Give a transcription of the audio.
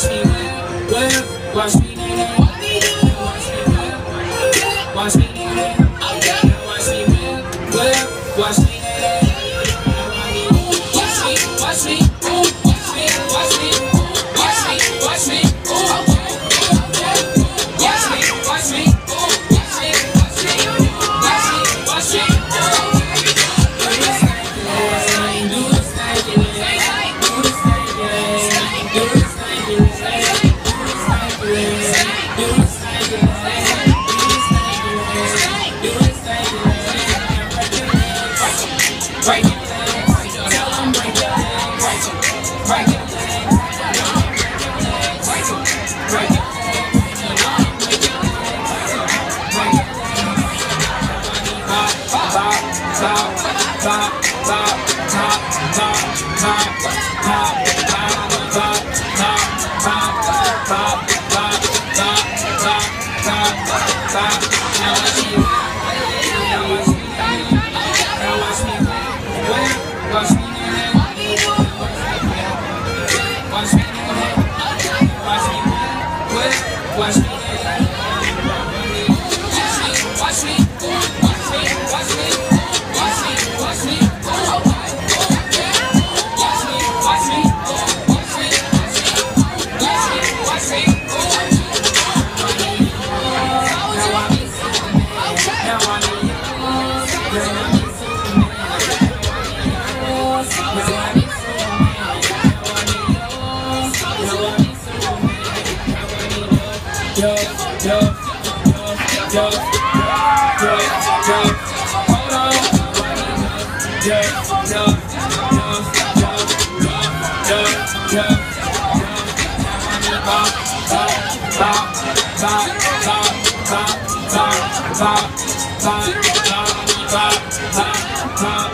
watch me whip, watch me watch me whip, watch me watch me whip, watch me. Bop, bop. West. yo, yo, yo, yo, yo, hold on. Yo, yo, yo, yo, yo, yo, bop, bop, bop, bop, bop, bop, bop, bop, bop, bop, bop, bop, bop,